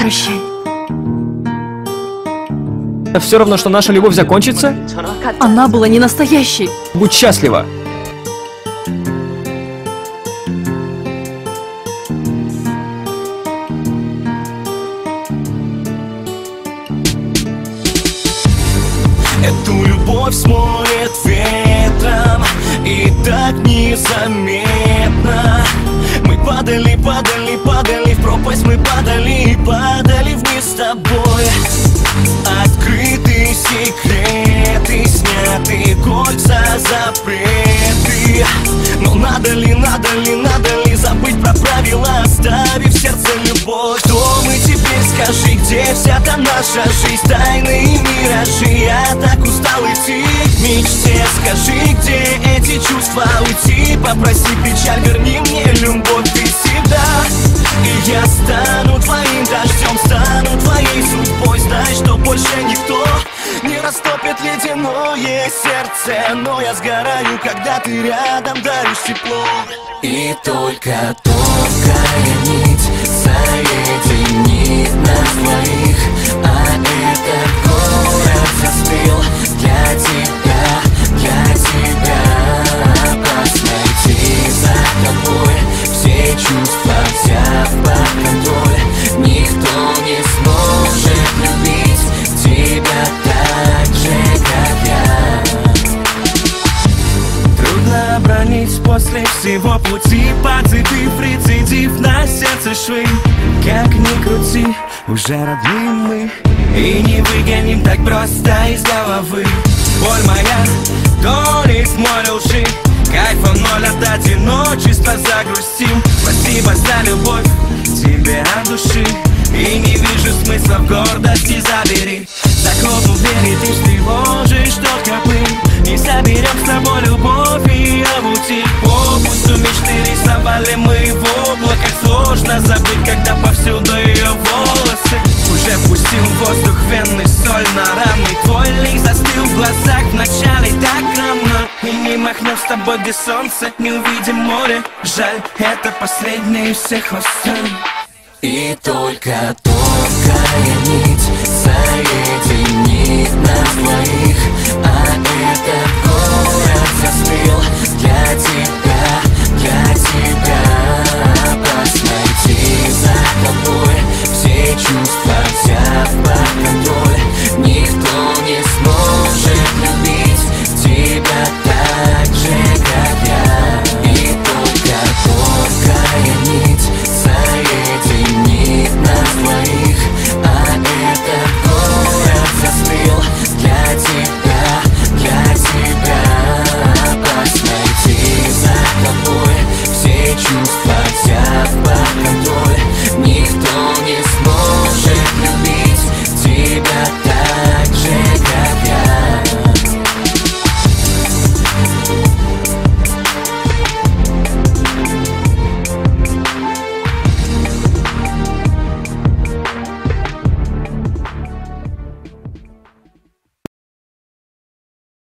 Прощай. Все равно, что наша любовь закончится? Она была не настоящей. Будь счастлива. Эту любовь смоет ветром И так незаметно Мы падали, падали, падали Пропасть мы падали и падали вниз с тобой. Открыты секреты, сняты кольца запреты. Но надо ли, надо ли, надо ли забыть про правила Оставив сердце любовь? Кто мы теперь, скажи, где вся та наша жизнь? Тайны и миражи, я так устал идти к мечте. Скажи, где эти чувства? Уйти Попроси печаль, верни мне никто не растопит ледяное сердце Но я сгораю, когда ты рядом даришь тепло. И только тонкая нить соединит нас двоих после всего пути. Подцепив рецидив на сердце швы. Как ни крути, уже родные мы. И не выгоним так просто из головы. Боль моя, в море лжи. Кайфа ноль от одиночества загрустим Спасибо за любовь тебе от души. И не вижу смысла в гордости забери глазах вначале так рано И не махнем с тобой без солнца, не увидим море. Жаль, это последний всех восстаний и только тонкая нить соединит